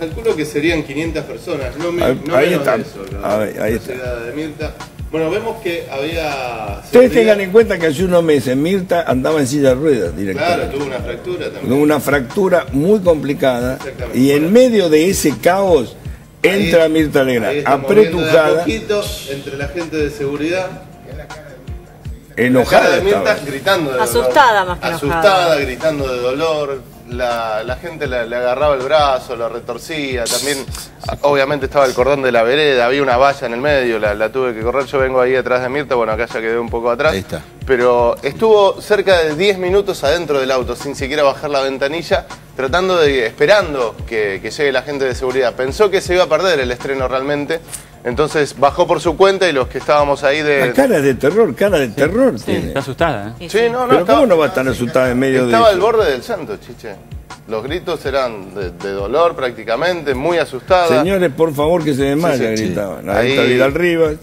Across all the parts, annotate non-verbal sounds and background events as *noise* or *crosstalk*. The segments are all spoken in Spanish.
Calculo que serían 500 personas, no, me, Ahí- no ahí menos está. de eso. A ver, ahí la está. de Mirta. Bueno, vemos que había... Ustedes tengan en cuenta que hace unos meses Mirta andaba en silla de ruedas Claro, directamente. tuvo una fractura también. Con una fractura muy complicada. Exactamente. Y en medio de ese caos entra Ahí- Mirta Legrand, apretujada, poquito entre la gente de seguridad. La enojada. cara de Mirta estaba. gritando de Asustada dolor. más que Asustada, enojada. gritando de dolor. La, la gente le, le agarraba el brazo, lo retorcía. También, obviamente, estaba el cordón de la vereda, había una valla en el medio, la, la tuve que correr. Yo vengo ahí atrás de Mirta, bueno, acá ya quedé un poco atrás. Ahí está. Pero estuvo cerca de 10 minutos adentro del auto, sin siquiera bajar la ventanilla, tratando de, esperando que, que llegue la gente de seguridad. Pensó que se iba a perder el estreno realmente. Entonces bajó por su cuenta y los que estábamos ahí de. La cara de terror, cara de terror tiene. Está asustada, ¿eh? Sí, sí. no, no, Pero estaba- ¿cómo no va a estar asustada en medio de Estaba al borde del llanto, chiche. Los gritos eran de, de dolor prácticamente, muy asustada. Señores, por favor, que se desmaya, Sí, sí, gritaban. Ahí está Vidal Rivas.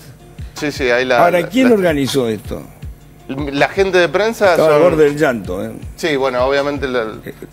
Sí, sí, ahí la. Ahora, ¿quién la, organizó esto? La gente de prensa. Estaba al son- borde del llanto, ¿eh? Sí, bueno, obviamente la,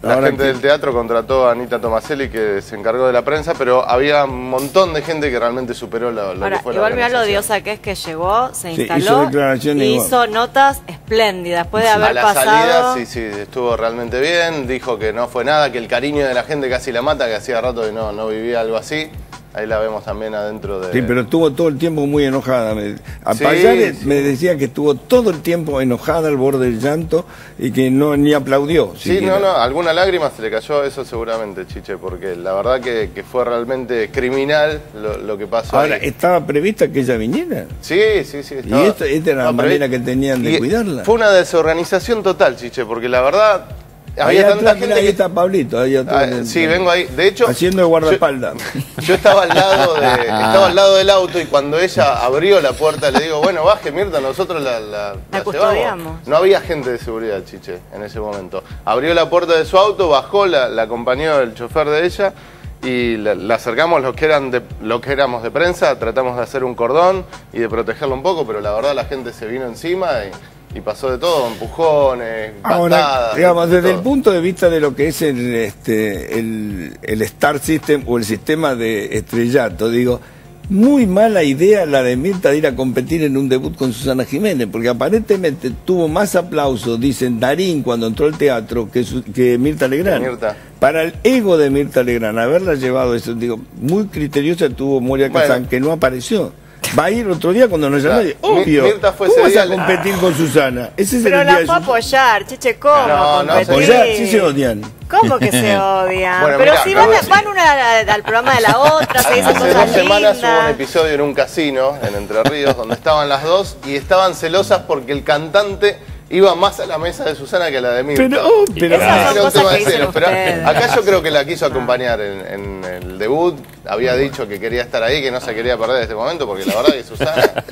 la ahora gente que- del teatro contrató a Anita Tomaselli que se encargó de la prensa, pero había un montón de gente que realmente superó lo, lo Ahora, que fue la igual mirá lo odiosa que es que llegó, se Sí, instaló hizo y hizo notas espléndidas. Después de A haber la pasado... salida, sí, sí, estuvo realmente bien. Dijo que no fue nada, que el cariño de la gente casi la mata, que hacía rato que no, no vivía algo así. Ahí la vemos también adentro de. Sí, pero estuvo todo el tiempo muy enojada. Me, a Sí, Payares sí. me decía que estuvo todo el tiempo enojada al borde del llanto y que no ni aplaudió. Sí, siquiera. no, no, alguna lágrima se le cayó, eso seguramente, Chiche, porque la verdad que, que fue realmente criminal lo, lo que pasó. Ahora, ahí. ¿estaba prevista que ella viniera? Sí, sí, sí. Y esto- esta era la manera que tenían de y cuidarla. Fue una desorganización total, Chiche, porque la verdad había tanta gente ahí que... está Pablito. ahí atrás. Ah, sí, vengo ahí. De hecho, Haciendo de guardaespaldas. Yo, yo estaba al lado *laughs* de, estaba al lado del auto y cuando ella abrió la puerta le digo, bueno, baje Mirta, nosotros la, la, La la llevamos. No había gente de seguridad, Chiche, en ese momento. Abrió la puerta de su auto, bajó, la, la acompañó el chofer de ella y la, la acercamos los que eran de, lo que éramos de prensa, tratamos de hacer un cordón y de protegerlo un poco, pero la verdad la gente se vino encima y, y pasó de todo, empujones, Ahora, patadas. digamos, de desde el punto de vista de lo que es el, este, el, el Star System o el sistema de estrellato, digo, muy mala idea la de Mirta de ir a competir en un debut con Susana Jiménez, porque aparentemente tuvo más aplausos, dicen Darín cuando entró al teatro, que, su- que Mirta Legrand. Mirta. Para el ego de Mirta Legrand, haberla llevado eso, digo, muy criteriosa tuvo Moria Bueno. Kazan, que no apareció. Va a ir otro día cuando no haya Claro. nadie. Obvio. Mirta fue ¿Cómo vas a competir con Susana? Ese es Pero el la fue a apoyar, Chiche, ¿cómo? No, no? Apoyar, sí se odian. ¿Cómo que *laughs* se odian? Bueno, Pero mirá, si van, van una al programa de la otra, se dicen Hace cosas dos semanas hubo un episodio en un casino en Entre Ríos donde estaban las dos y estaban celosas porque el cantante iba más a la mesa de Susana que a la de Mirta. Pero, oh, pero Esas son cosas que dicen pero acá yo creo que la quiso acompañar en, en el debut. Había dicho que quería estar ahí, que no se quería perder este momento, porque la verdad que Susana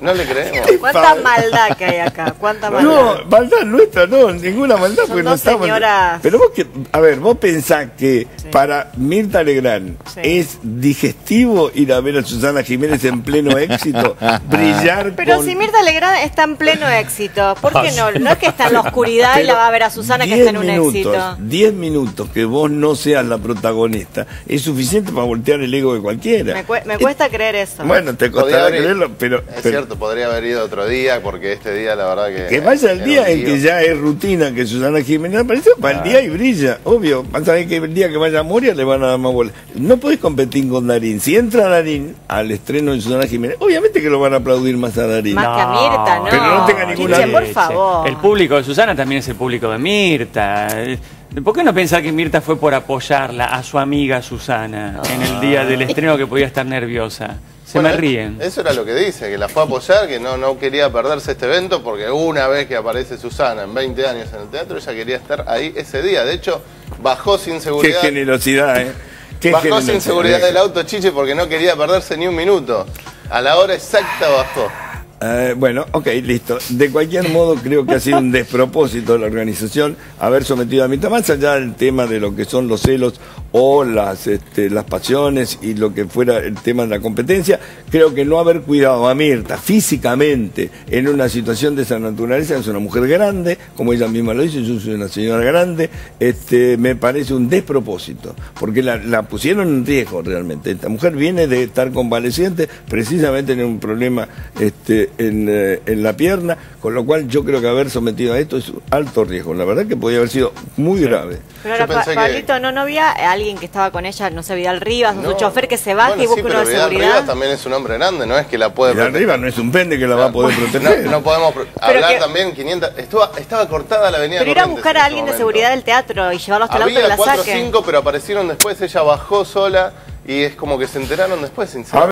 no le creemos. Cuánta maldad que hay acá, cuánta maldad. No, maldad nuestra, no, ninguna maldad, Son porque no estamos. señoras. Pero vos que, a ver, vos pensás que para Mirta Legrand Sí. es digestivo ir a ver a Susana Jiménez en pleno éxito, *laughs* brillar Pero con. si Mirta Legrand está en pleno éxito, ¿por qué no? No es que está en la oscuridad y la va a ver a Susana que 10 está en un minutos, éxito. 10 minutos que vos no seas la protagonista es suficiente para voltear el ego de cualquiera. Me, cue- me cuesta creer eso. Bueno, te costará creerlo, pero. Es pero- cierto, podría haber ido otro día, porque este día la verdad que... Que vaya el día en que ya es rutina que Susana Jiménez apareció, para el día y brilla, obvio. Vas a ver que el día que vaya a Moria le van a dar más bola. No podés competir con Darín. Si entra Darín al estreno de Susana Jiménez, obviamente que lo van a aplaudir más a Darín. Más que a Mirta, ¿no? Pero no tenga ninguna- Chiche, por leche. favor. El público de Susana también es el público de Mirta. ¿Por qué no pensar que Mirta fue por apoyarla a su amiga Susana en el día del estreno que podía estar nerviosa? Se Bueno, me ríen. Eso era lo que dice, que la fue a apoyar, que no, no quería perderse este evento, porque una vez que aparece Susana en 20 años en el teatro, ella quería estar ahí ese día. De hecho, bajó sin Qué seguridad. generosidad, ¿eh? Qué Bajó sin seguridad del auto Chiche porque no quería perderse ni un minuto. A la hora exacta bajó. Eh, bueno, ok, listo. De cualquier modo, creo que ha sido un despropósito de la organización haber sometido a Mirta, más allá del tema de lo que son los celos o las, este, las pasiones y lo que fuera el tema de la competencia. Creo que no haber cuidado a Mirta físicamente en una situación de esa naturaleza, es una mujer grande, como ella misma lo dice, yo soy una señora grande, este, me parece un despropósito, porque la, la pusieron en riesgo realmente. Esta mujer viene de estar convaleciente, precisamente en un problema este, en, eh, en la pierna, con lo cual yo creo que haber sometido a esto es un alto riesgo. La verdad que podía haber sido muy grave. Pero ahora, Pa- pensé que- Pablito, ¿no, ¿no había alguien que estaba con ella, no sé, Vidal Rivas, o su No. chofer que se baje Bueno, y busque sí, uno de Vidal seguridad? Rivas también es un hombre grande, no es que la puede Y arriba no es un pende que la va a poder *laughs* No, proteger. no podemos pro- hablar que- también 500. Estaba, estaba cortada la avenida Pero ir a buscar a alguien de seguridad del teatro y llevarlo hasta el auto y que Había la 4 o saquen. 5, pero aparecieron después. Ella bajó sola y es como que se enteraron después sin saber.